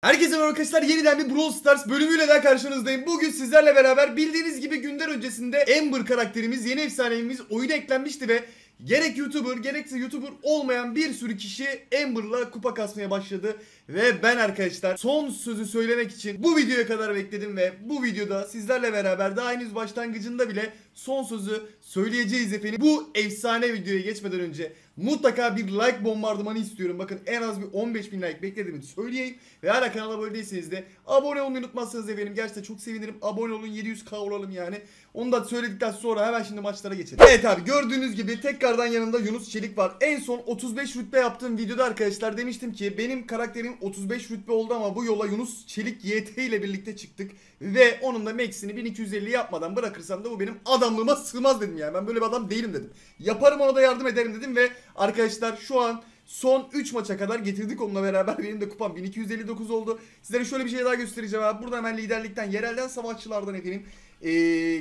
Herkese merhaba arkadaşlar yeniden bir Brawl Stars bölümüyle daha karşınızdayım. Bugün sizlerle beraber bildiğiniz gibi günden öncesinde Amber karakterimiz yeni efsanemiz oyuna eklenmişti ve gerek YouTuber gerekse YouTuber olmayan bir sürü kişi Amber'la kupa kasmaya başladı. Ve ben arkadaşlar son sözü söylemek için bu videoya kadar bekledim ve bu videoda sizlerle beraber daha henüz başlangıcında bile son sözü söyleyeceğiz efendim. Bu efsane videoya geçmeden önce mutlaka bir like bombardımanı istiyorum. Bakın en az bir 15 bin like beklediğimi söyleyeyim. Ve hala kanala abone değilseniz de abone olmayı unutmazsanız efendim. Gerçekten çok sevinirim. Abone olun 700k olalım yani. Onu da söyledikten sonra hemen şimdi maçlara geçelim. Evet abi gördüğünüz gibi tekrardan yanımda Yunus Çelik var. En son 35 rütbe yaptığım videoda arkadaşlar demiştim ki benim karakterim 35 rütbe oldu ama bu yola Yunus Çelik YT ile birlikte çıktık. Ve onun da max'ini 1250 yapmadan bırakırsam da bu benim adamlığıma sığmaz dedim yani. Ben böyle bir adam değilim dedim. Yaparım ona da yardım ederim dedim ve arkadaşlar şu an Son 3 maça kadar getirdik onunla beraber. Benim de kupam 1259 oldu. Sizlere şöyle bir şey daha göstereceğim abi. Burada hemen liderlikten, yerelden savaşçılardan efendim ee,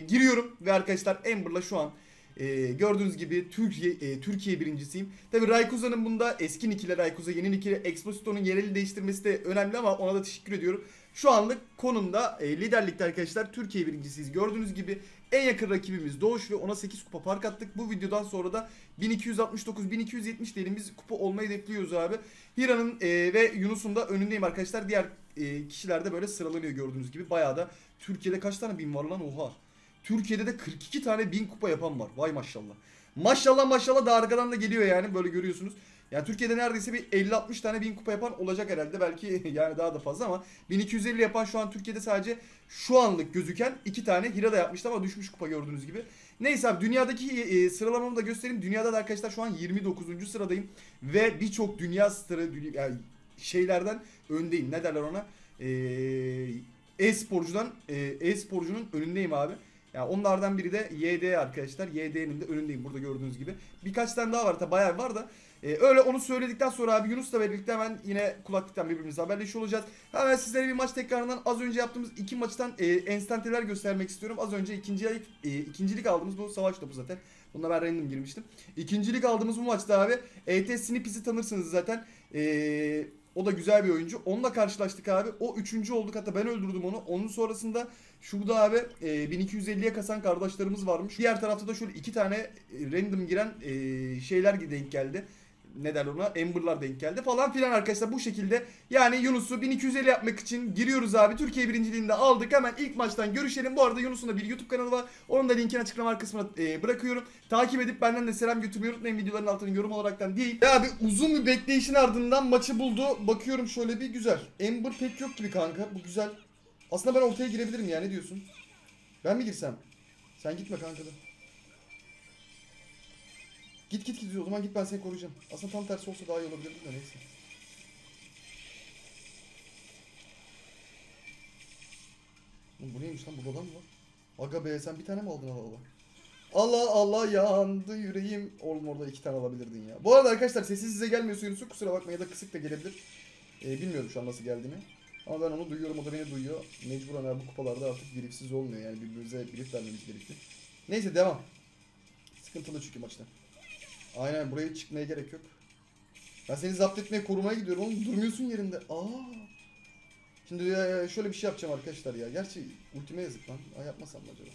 giriyorum. Ve arkadaşlar Amber'la şu an ee, gördüğünüz gibi Türkiye e, Türkiye birincisiyim. Tabi Raykuza'nın bunda eski nick ile Raykuza, yeni nick ile Exposito'nun yereli değiştirmesi de önemli ama ona da teşekkür ediyorum. Şu anlık konumda e, liderlikte arkadaşlar Türkiye birincisiyiz. Gördüğünüz gibi en yakın rakibimiz Doğuş ve ona 8 kupa fark attık. Bu videodan sonra da 1269-1270 diyelim kupa olmayı hedefliyoruz abi. Hira'nın e, ve Yunus'un da önündeyim arkadaşlar. Diğer e, kişiler de böyle sıralanıyor gördüğünüz gibi. Bayağı da Türkiye'de kaç tane bin var lan oha. Türkiye'de de 42 tane bin kupa yapan var. Vay maşallah. Maşallah maşallah da arkadan da geliyor yani böyle görüyorsunuz. Yani Türkiye'de neredeyse bir 50-60 tane bin kupa yapan olacak herhalde. Belki yani daha da fazla ama 1250 yapan şu an Türkiye'de sadece şu anlık gözüken iki tane Hira da yapmıştı ama düşmüş kupa gördüğünüz gibi. Neyse abi dünyadaki e, sıralamamı da göstereyim. Dünyada da arkadaşlar şu an 29. sıradayım. Ve birçok dünya starı yani şeylerden öndeyim. Ne derler ona? E-sporcudan e-sporcunun önündeyim abi. Yani onlardan biri de YD arkadaşlar. YD'nin de önündeyim burada gördüğünüz gibi. Birkaç tane daha var tabi bayağı var da. Ee, öyle onu söyledikten sonra abi Yunus'la birlikte hemen yine kulaklıktan birbirimize haberleşiyor olacağız. Hemen sizlere bir maç tekrarından az önce yaptığımız iki maçtan e, enstanteler göstermek istiyorum. Az önce ikinci, e, ikincilik aldığımız bu savaş topu zaten. Bunda ben random girmiştim. İkincilik aldığımız bu maçta abi ET Snipis'i tanırsınız zaten. Eee o da güzel bir oyuncu. Onunla karşılaştık abi. O üçüncü olduk hatta ben öldürdüm onu. Onun sonrasında şurada abi e, 1250'ye kasan kardeşlerimiz varmış. Diğer tarafta da şöyle iki tane random giren e, şeyler denk geldi ne der ona? Amber'lar denk geldi falan filan arkadaşlar. Bu şekilde yani Yunus'u 1250 yapmak için giriyoruz abi. Türkiye birinciliğinde aldık. Hemen ilk maçtan görüşelim. Bu arada Yunus'un da bir YouTube kanalı var. Onun da linkini açıklama kısmına e, bırakıyorum. Takip edip benden de selam götürmeyi unutmayın. Videoların altına yorum olaraktan değil. Ya abi uzun bir bekleyişin ardından maçı buldu. Bakıyorum şöyle bir güzel. Amber pek yok gibi kanka. Bu güzel. Aslında ben ortaya girebilirim ya. Ne diyorsun? Ben mi girsem? Sen gitme kanka da Git git git o zaman git ben seni koruyacağım. Aslında tam tersi olsa daha iyi olabilirdi de neyse. Oğlum bu neymiş lan bu babam mı? Aga be sen bir tane mi aldın Allah Allah Allah yandı yüreğim. Oğlum orada iki tane alabilirdin ya. Bu arada arkadaşlar sesi size gelmiyorsa Yunus'u kusura bakma ya da kısık da gelebilir. Ee, bilmiyorum şu an nasıl geldiğini. Ama ben onu duyuyorum o da beni duyuyor. Mecburen abi bu kupalarda artık birifsiz olmuyor yani birbirimize birif vermemiz gerekiyor. Neyse devam. Sıkıntılı çünkü maçta. Aynen buraya çıkmaya gerek yok. Ben seni zapt etmeye korumaya gidiyorum oğlum durmuyorsun yerinde. Aa. Şimdi şöyle bir şey yapacağım arkadaşlar ya. Gerçi ultime yazık lan. Aa, yapmasam mı acaba?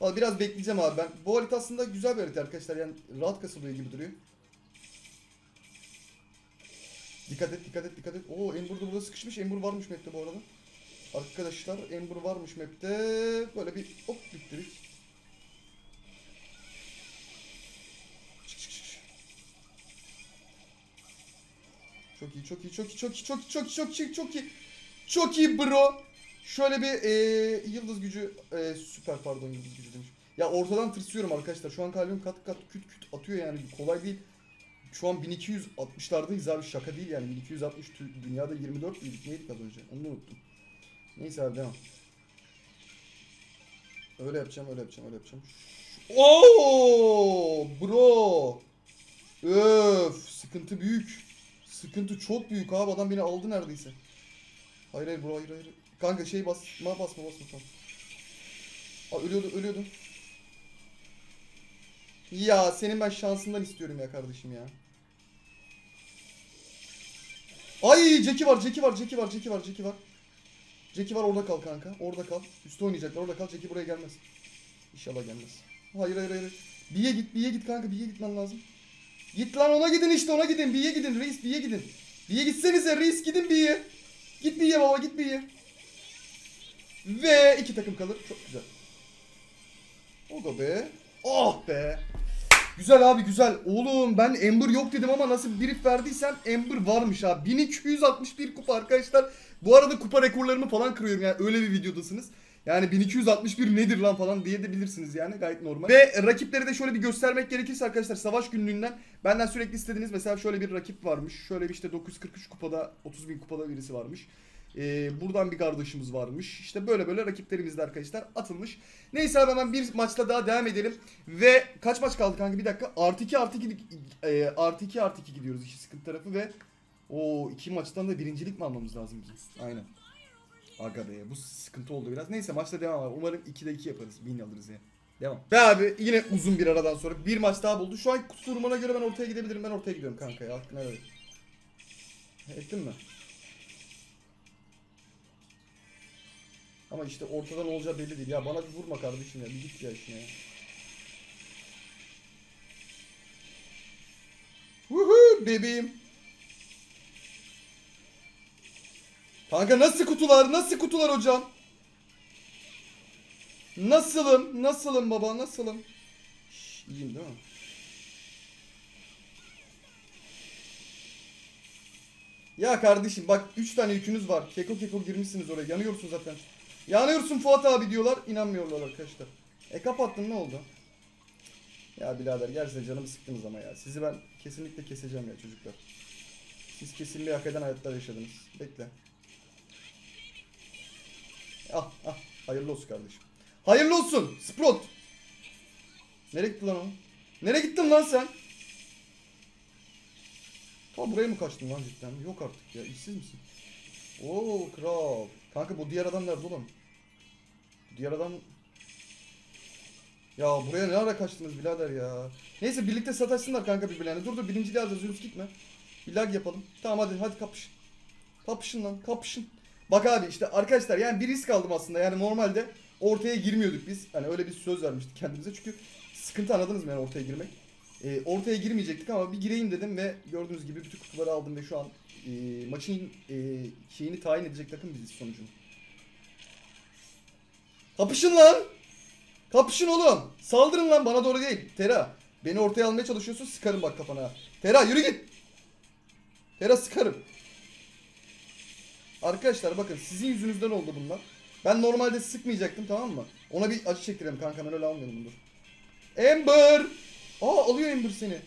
Valla biraz bekleyeceğim abi ben. Bu harita aslında güzel bir harita arkadaşlar. Yani rahat kasılıyor gibi duruyor. Dikkat et dikkat et dikkat et. Oo Ember de burada sıkışmış. Ember varmış map'te bu arada. Arkadaşlar Ember varmış map'te. Böyle bir hop bittirik. Çok iyi, çok iyi, çok iyi, çok iyi, çok iyi, çok iyi, çok iyi, çok iyi. Çok iyi bro. Şöyle bir e, yıldız gücü, e, süper pardon yıldız gücü demiş. Ya ortadan tırsıyorum arkadaşlar. Şu an kalbim kat kat küt küt atıyor yani. Kolay değil. Şu an 1260'lardayız abi şaka değil yani. 1260 dünyada 24 miydik neydik az önce? Onu unuttum. Neyse abi devam. Öyle yapacağım, öyle yapacağım, öyle yapacağım. Oo, bro. Öf, sıkıntı büyük. Sıkıntı çok büyük abi adam beni aldı neredeyse. Hayır hayır bro hayır hayır. Kanka şey basma basma basma tamam. Aa ölüyordu ölüyordu. Ya senin ben şansından istiyorum ya kardeşim ya. Ay Jackie var, Jackie var, Jackie var, Jackie var, Jackie var. Jackie var orada kal kanka. Orada kal. Üste oynayacaklar. Orada kal. Jackie buraya gelmez. İnşallah gelmez. Hayır hayır hayır. B'ye git, B'ye git kanka. B'ye gitmen lazım. Git lan ona gidin işte ona gidin. B'ye gidin reis B'ye gidin. B'ye gitsenize reis gidin B'ye. Git B'ye baba git B'ye. Ve iki takım kalır. Çok güzel. O da be. Oh be. Güzel abi güzel. Oğlum ben Ember yok dedim ama nasıl brief verdiysem Ember varmış ha. 1261 kupa arkadaşlar. Bu arada kupa rekorlarımı falan kırıyorum yani öyle bir videodasınız. Yani 1261 nedir lan falan diyebilirsiniz yani gayet normal. Ve rakipleri de şöyle bir göstermek gerekirse arkadaşlar savaş günlüğünden benden sürekli istediğiniz mesela şöyle bir rakip varmış. Şöyle bir işte 943 kupada 30 bin kupada birisi varmış. Ee, buradan bir kardeşimiz varmış. İşte böyle böyle rakiplerimiz de arkadaşlar atılmış. Neyse abi hemen bir maçla daha devam edelim. Ve kaç maç kaldı kanka bir dakika. Artı 2 artı 2 e, artı 2 artı 2 gidiyoruz işi sıkıntı tarafı ve o iki maçtan da birincilik mi almamız lazım bizim? Aynen. Aga bu sıkıntı oldu biraz. Neyse maçta devam var. Umarım 2'de 2 yaparız. Win alırız ya. Devam. Ve abi yine uzun bir aradan sonra bir maç daha buldu. Şu an durumuna göre ben ortaya gidebilirim. Ben ortaya gidiyorum kanka ya. Hakkını helal et. Ettin mi? Ama işte ortadan olacağı belli değil. Ya bana bir vurma kardeşim ya. Bir git ya işine ya. Woohoo bebeğim. Kanka nasıl kutular? Nasıl kutular hocam? Nasılım? Nasılım baba? Nasılım? Şş, iyiyim değil mi? Ya kardeşim bak 3 tane yükünüz var. Keko keko girmişsiniz oraya. Yanıyorsun zaten. Yanıyorsun Fuat abi diyorlar. İnanmıyorlar arkadaşlar. E kapattın ne oldu? Ya birader gerçekten canımı sıktınız ama ya. Sizi ben kesinlikle keseceğim ya çocuklar. Siz kesinlikle hak eden hayatlar yaşadınız. Bekle. Ah ah. Hayırlı olsun kardeşim. Hayırlı olsun. Sprot. Nereye gitti lan o? Nereye gittin lan sen? Ta buraya mı kaçtın lan cidden? Yok artık ya. İşsiz misin? Oo kral. Kanka bu diğer adam nerede oğlum? Diğer adam... Ya buraya ne ara kaçtınız birader ya? Neyse birlikte sataşsınlar kanka birbirlerine. Dur dur birinciliği alacağız Yunus gitme. Bir lag yapalım. Tamam hadi hadi kapışın. Kapışın lan kapışın. Bak abi işte arkadaşlar yani bir risk aldım aslında. Yani normalde ortaya girmiyorduk biz. Hani öyle bir söz vermiştik kendimize. Çünkü sıkıntı anladınız mı yani ortaya girmek. Ee, ortaya girmeyecektik ama bir gireyim dedim ve gördüğünüz gibi bütün kutuları aldım ve şu an e, maçın e, şeyini tayin edecek takım biziz sonucunu. Kapışın lan! Kapışın oğlum! Saldırın lan bana doğru değil. Tera beni ortaya almaya çalışıyorsun sıkarım bak kafana. Tera yürü git! Tera sıkarım. Arkadaşlar bakın sizin yüzünüzden oldu bunlar. Ben normalde sıkmayacaktım tamam mı? Ona bir acı çektirelim kanka ben öyle almıyorum dur. Ember! Aa alıyor Ember seni.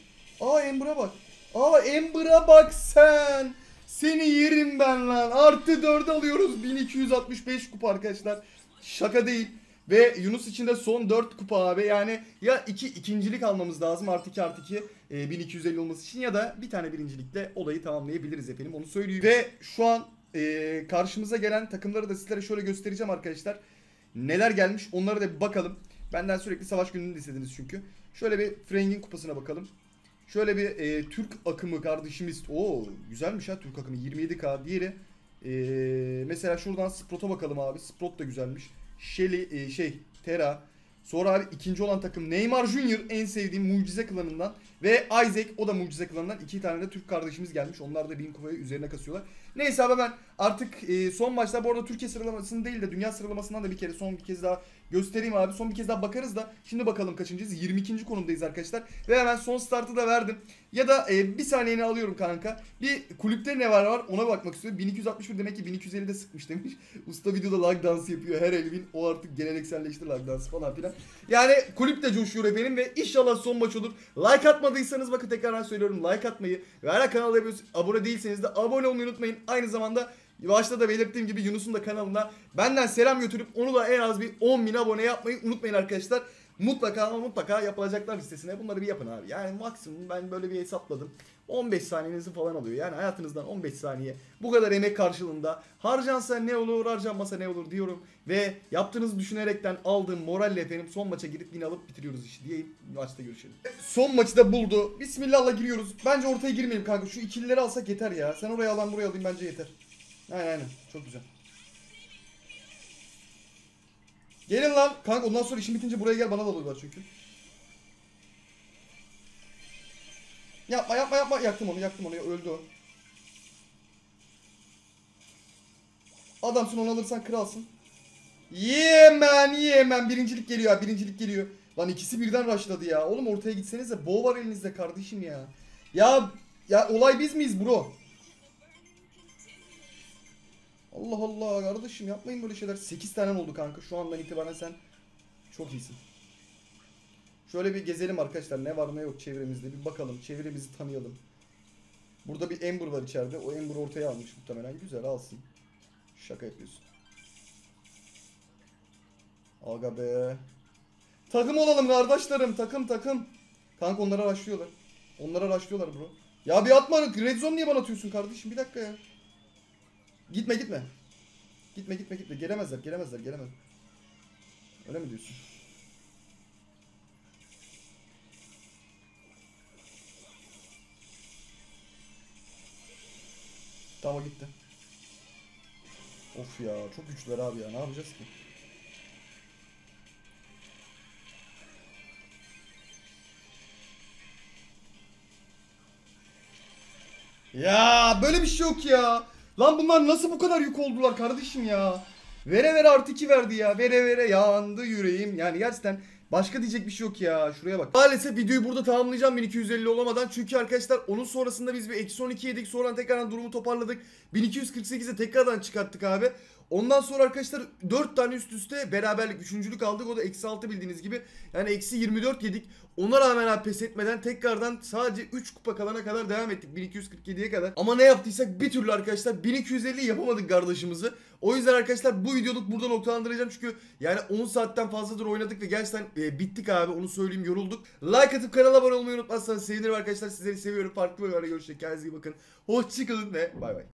Aa Ember'a bak. Aa Ember'a bak sen. Seni yerim ben lan. Artı 4 alıyoruz. 1265 kupa arkadaşlar. Şaka değil. Ve Yunus için de son 4 kupa abi. Yani ya 2 ikincilik almamız lazım artı 2 artı 2 e, 1250 olması için ya da bir tane birincilikle olayı tamamlayabiliriz efendim onu söyleyeyim. Ve şu an e, karşımıza gelen takımları da sizlere şöyle göstereceğim arkadaşlar. Neler gelmiş onlara da bir bakalım. Benden sürekli savaş gününü istediniz çünkü. Şöyle bir Frank'in kupasına bakalım. Şöyle bir e, Türk akımı kardeşimiz. Oo güzelmiş ha Türk akımı 27k. Diğeri e, mesela şuradan Sprot'a bakalım abi. Sprot da güzelmiş. Shelly e, şey Tera. Sonra abi ikinci olan takım Neymar Junior en sevdiğim mucize klanından ve Isaac o da mucize klanından iki tane de Türk kardeşimiz gelmiş. Onlar da bin kupayı üzerine kasıyorlar. Neyse abi ben artık e, son maçta bu arada Türkiye sıralamasını değil de dünya sıralamasından da bir kere son bir kez daha göstereyim abi. Son bir kez daha bakarız da şimdi bakalım kaçıncıyız? 22. konumdayız arkadaşlar. Ve hemen son startı da verdim. Ya da e, bir saniyeni alıyorum kanka. Bir kulüpte ne var var ona bakmak istiyorum. 1261 demek ki 1250 de sıkmış demiş. Usta videoda lag dansı yapıyor. Her elvin o artık gelenekselleşti lag dansı falan filan. Yani kulüp de coşuyor efendim ve inşallah son maç olur. Like atmadıysanız bakın tekrardan söylüyorum like atmayı ve hala kanala abone değilseniz de abone olmayı unutmayın. Aynı zamanda Başta da belirttiğim gibi Yunus'un da kanalına benden selam götürüp onu da en az bir 10 bin abone yapmayı unutmayın arkadaşlar. Mutlaka ama mutlaka yapılacaklar listesine bunları bir yapın abi. Yani maksimum ben böyle bir hesapladım. 15 saniyenizi falan alıyor. Yani hayatınızdan 15 saniye bu kadar emek karşılığında harcansa ne olur harcanmasa ne olur diyorum. Ve yaptığınızı düşünerekten aldığım moralle efendim son maça girip yine alıp bitiriyoruz işi diyeyim. Maçta görüşelim. Son maçı da buldu. Bismillah'la giriyoruz. Bence ortaya girmeyelim kanka. Şu ikilileri alsak yeter ya. Sen oraya alan buraya alayım bence yeter. Aynen aynen. Çok güzel. Gelin lan. Kanka ondan sonra işim bitince buraya gel bana da alıyorlar çünkü. Yapma yapma yapma. Yaktım onu yaktım onu. Öldü o. Adamsın onu alırsan kralsın. Yemen yemen. Birincilik geliyor ha. Birincilik geliyor. Lan ikisi birden rushladı ya. Oğlum ortaya gitsenize. Bo var elinizde kardeşim ya. Ya ya olay biz miyiz bro? Allah Allah kardeşim yapmayın böyle şeyler. 8 tane oldu kanka. Şu andan itibaren sen çok iyisin. Şöyle bir gezelim arkadaşlar. Ne var ne yok çevremizde. Bir bakalım. Çevremizi tanıyalım. Burada bir Ember var içeride. O Ember ortaya almış muhtemelen. Güzel alsın. Şaka yapıyorsun. Aga be. Takım olalım kardeşlerim. Takım takım. Kanka onlara başlıyorlar. Onlara başlıyorlar bro. Ya bir atma. Red zone niye bana atıyorsun kardeşim? Bir dakika ya. Gitme gitme. Gitme gitme gitme. Gelemezler gelemezler gelemez. Öyle mi diyorsun? Gitti. Of ya çok güçlüler abi ya ne yapacağız ki? Ya böyle bir şey yok ya. Lan bunlar nasıl bu kadar yük oldular kardeşim ya. Vere vere artı 2 verdi ya. Vere vere yandı yüreğim. Yani gerçekten başka diyecek bir şey yok ya. Şuraya bak. Maalesef videoyu burada tamamlayacağım 1250 olamadan. Çünkü arkadaşlar onun sonrasında biz bir eksi 12 yedik. Sonra tekrardan durumu toparladık. 1248'e tekrardan çıkarttık abi. Ondan sonra arkadaşlar 4 tane üst üste beraberlik üçüncülük aldık. O da eksi 6 bildiğiniz gibi. Yani eksi 24 yedik. Ona rağmen abi pes etmeden tekrardan sadece 3 kupa kalana kadar devam ettik. 1247'ye kadar. Ama ne yaptıysak bir türlü arkadaşlar 1250 yapamadık kardeşimizi. O yüzden arkadaşlar bu videoluk burada noktalandıracağım. Çünkü yani 10 saatten fazladır oynadık ve gerçekten e, bittik abi. Onu söyleyeyim yorulduk. Like atıp kanala abone olmayı unutmazsanız sevinirim arkadaşlar. Sizleri seviyorum. Farklı bölümlerde görüşecek. Kendinize iyi bakın. Hoşçakalın ve bay bay.